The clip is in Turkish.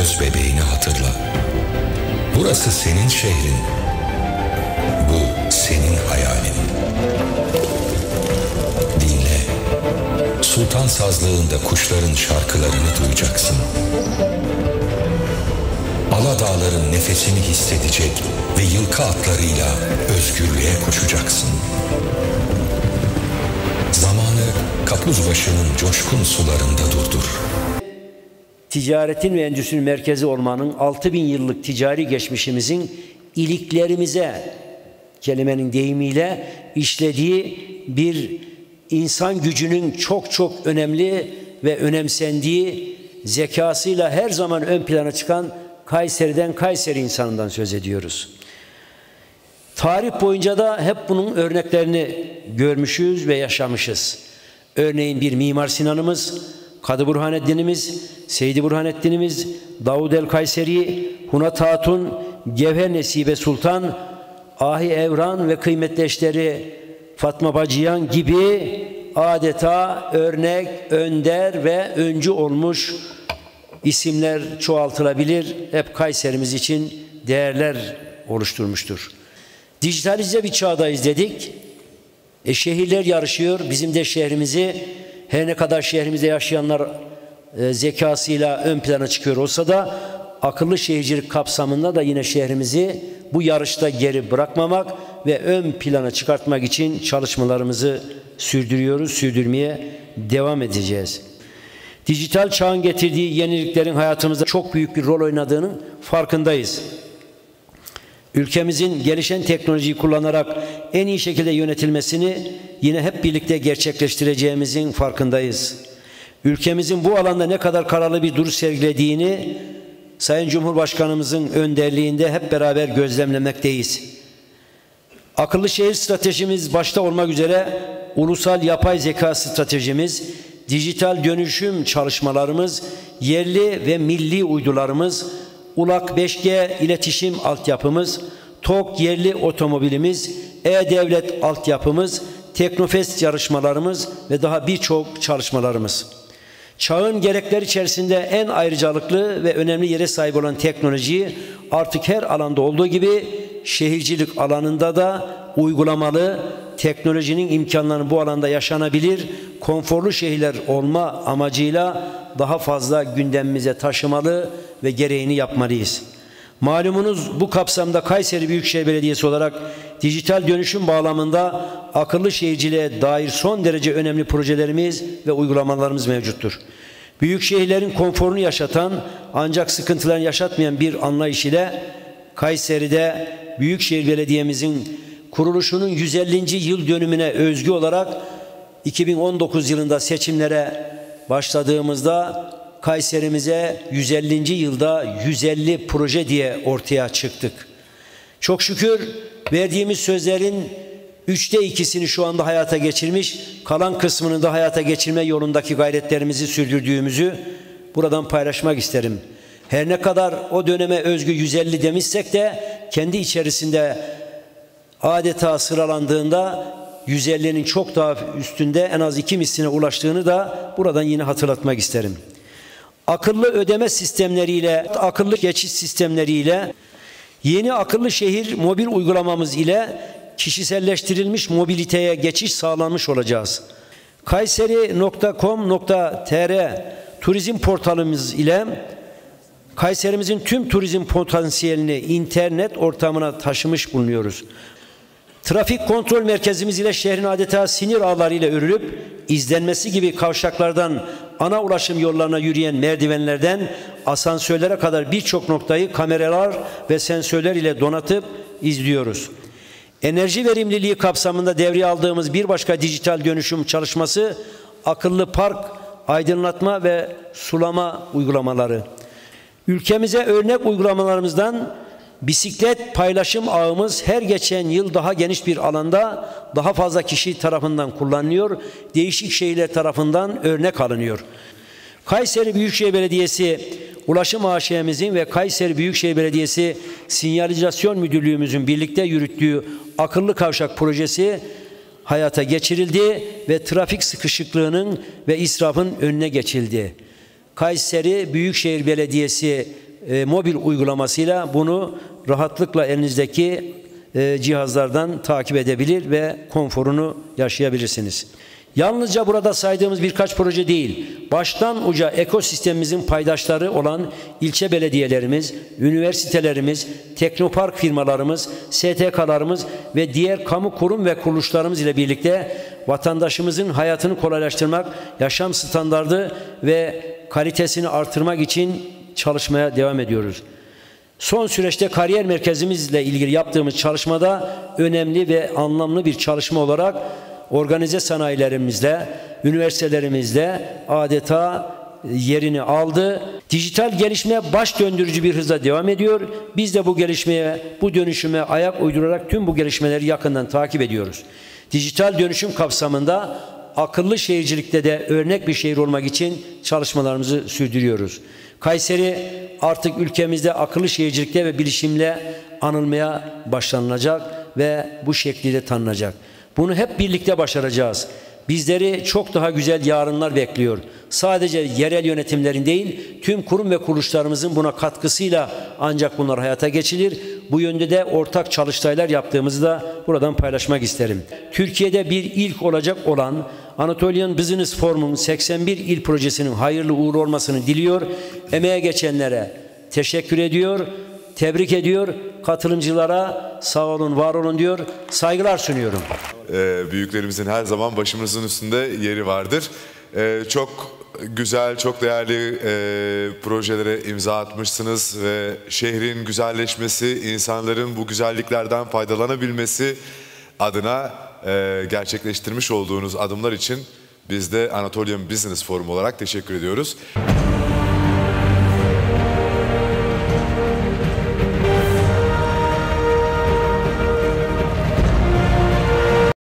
göz bebeğini hatırla. Burası senin şehrin. Bu senin hayalin. Dinle. Sultan sazlığında kuşların şarkılarını duyacaksın. Aladağların nefesini hissedecek ve yılkı atlarıyla özgürlüğe koşacaksın. Zamanı Kapuzbaşı'nın coşkun sularında durdur. Ticaretin ve endüstrinin merkezi olmanın 6000 yıllık ticari geçmişimizin iliklerimize kelimenin deyimiyle işlediği bir insan gücünün çok çok önemli ve önemsendiği zekasıyla her zaman ön plana çıkan Kayseri'den Kayseri insanından söz ediyoruz. Tarih boyunca da hep bunun örneklerini görmüşüz ve yaşamışız. Örneğin bir Mimar Sinan'ımız, Kadı Burhanettin'imiz, Seydi Burhanettin'imiz, Davud el Kayseri, Hunat Hatun, Gevher Nesibe Sultan, Ahi Evran ve kıymetli eşleri Fatma Bacıyan gibi adeta örnek, önder ve öncü olmuş isimler çoğaltılabilir. Hep Kayserimiz için değerler oluşturmuştur. Dijitalize bir çağdayız dedik. E, şehirler yarışıyor. Bizim de şehrimizi her ne kadar şehrimizde yaşayanlar e, zekasıyla ön plana çıkıyor olsa da akıllı şehircilik kapsamında da yine şehrimizi bu yarışta geri bırakmamak ve ön plana çıkartmak için çalışmalarımızı sürdürüyoruz, sürdürmeye devam edeceğiz. Dijital çağın getirdiği yeniliklerin hayatımızda çok büyük bir rol oynadığının farkındayız. Ülkemizin gelişen teknolojiyi kullanarak en iyi şekilde yönetilmesini yine hep birlikte gerçekleştireceğimizin farkındayız. Ülkemizin bu alanda ne kadar kararlı bir duruş sergilediğini Sayın Cumhurbaşkanımızın önderliğinde hep beraber gözlemlemekteyiz. Akıllı şehir stratejimiz başta olmak üzere ulusal yapay zeka stratejimiz, dijital dönüşüm çalışmalarımız, yerli ve milli uydularımız, ULAK 5G iletişim altyapımız, TOK yerli otomobilimiz, E-Devlet altyapımız, Teknofest yarışmalarımız ve daha birçok çalışmalarımız. Çağın gerekleri içerisinde en ayrıcalıklı ve önemli yere sahip olan teknolojiyi artık her alanda olduğu gibi şehircilik alanında da uygulamalı, teknolojinin imkanlarını bu alanda yaşanabilir, konforlu şehirler olma amacıyla daha fazla gündemimize taşımalı ve gereğini yapmalıyız. Malumunuz bu kapsamda Kayseri Büyükşehir Belediyesi olarak dijital dönüşüm bağlamında akıllı şehirciliğe dair son derece önemli projelerimiz ve uygulamalarımız mevcuttur. Büyük şehirlerin konforunu yaşatan ancak sıkıntılarını yaşatmayan bir anlayış ile Kayseri'de Büyükşehir Belediye'mizin kuruluşunun 150. yıl dönümüne özgü olarak 2019 yılında seçimlere başladığımızda Kayserimize 150. yılda 150 proje diye ortaya çıktık. Çok şükür verdiğimiz sözlerin üçte ikisini şu anda hayata geçirmiş, kalan kısmını da hayata geçirme yolundaki gayretlerimizi sürdürdüğümüzü buradan paylaşmak isterim. Her ne kadar o döneme özgü 150 demişsek de kendi içerisinde adeta sıralandığında 150'nin çok daha üstünde en az iki misline ulaştığını da buradan yine hatırlatmak isterim. Akıllı ödeme sistemleriyle, akıllı geçiş sistemleriyle, yeni akıllı şehir mobil uygulamamız ile kişiselleştirilmiş mobiliteye geçiş sağlanmış olacağız. Kayseri.com.tr turizm portalımız ile Kayserimizin tüm turizm potansiyelini internet ortamına taşımış bulunuyoruz. Trafik kontrol merkezimiz ile şehrin adeta sinir ağları ile örülüp izlenmesi gibi kavşaklardan ana ulaşım yollarına yürüyen merdivenlerden asansörlere kadar birçok noktayı kameralar ve sensörler ile donatıp izliyoruz. Enerji verimliliği kapsamında devreye aldığımız bir başka dijital dönüşüm çalışması akıllı park, aydınlatma ve sulama uygulamaları. Ülkemize örnek uygulamalarımızdan bisiklet paylaşım ağımız her geçen yıl daha geniş bir alanda daha fazla kişi tarafından kullanılıyor. Değişik şehirler tarafından örnek alınıyor. Kayseri Büyükşehir Belediyesi Ulaşım AŞ'mizin ve Kayseri Büyükşehir Belediyesi Sinyalizasyon Müdürlüğümüzün birlikte yürüttüğü akıllı kavşak projesi hayata geçirildi ve trafik sıkışıklığının ve israfın önüne geçildi. Kayseri Büyükşehir Belediyesi e, mobil uygulamasıyla bunu rahatlıkla elinizdeki e, cihazlardan takip edebilir ve konforunu yaşayabilirsiniz. Yalnızca burada saydığımız birkaç proje değil, baştan uca ekosistemimizin paydaşları olan ilçe belediyelerimiz, üniversitelerimiz, teknopark firmalarımız, STK'larımız ve diğer kamu kurum ve kuruluşlarımız ile birlikte vatandaşımızın hayatını kolaylaştırmak, yaşam standardı ve kalitesini artırmak için çalışmaya devam ediyoruz. Son süreçte kariyer merkezimizle ilgili yaptığımız çalışmada önemli ve anlamlı bir çalışma olarak organize sanayilerimizle, üniversitelerimizle adeta yerini aldı. Dijital gelişme baş döndürücü bir hızla devam ediyor. Biz de bu gelişmeye, bu dönüşüme ayak uydurarak tüm bu gelişmeleri yakından takip ediyoruz. Dijital dönüşüm kapsamında akıllı şehircilikte de örnek bir şehir olmak için çalışmalarımızı sürdürüyoruz. Kayseri artık ülkemizde akıllı şehircilikte ve bilişimle anılmaya başlanılacak ve bu şekliyle tanınacak. Bunu hep birlikte başaracağız. Bizleri çok daha güzel yarınlar bekliyor. Sadece yerel yönetimlerin değil, tüm kurum ve kuruluşlarımızın buna katkısıyla ancak bunlar hayata geçilir. Bu yönde de ortak çalıştaylar yaptığımızı da buradan paylaşmak isterim. Türkiye'de bir ilk olacak olan Anatolian Business Forum'un 81 il projesinin hayırlı uğurlu olmasını diliyor. Emeğe geçenlere teşekkür ediyor, tebrik ediyor. Katılımcılara sağ olun, var olun diyor. Saygılar sunuyorum. Ee, büyüklerimizin her zaman başımızın üstünde yeri vardır. Ee, çok güzel, çok değerli e, projelere imza atmışsınız ve şehrin güzelleşmesi, insanların bu güzelliklerden faydalanabilmesi adına e, gerçekleştirmiş olduğunuz adımlar için biz de Anatolian Business Forum olarak teşekkür ediyoruz.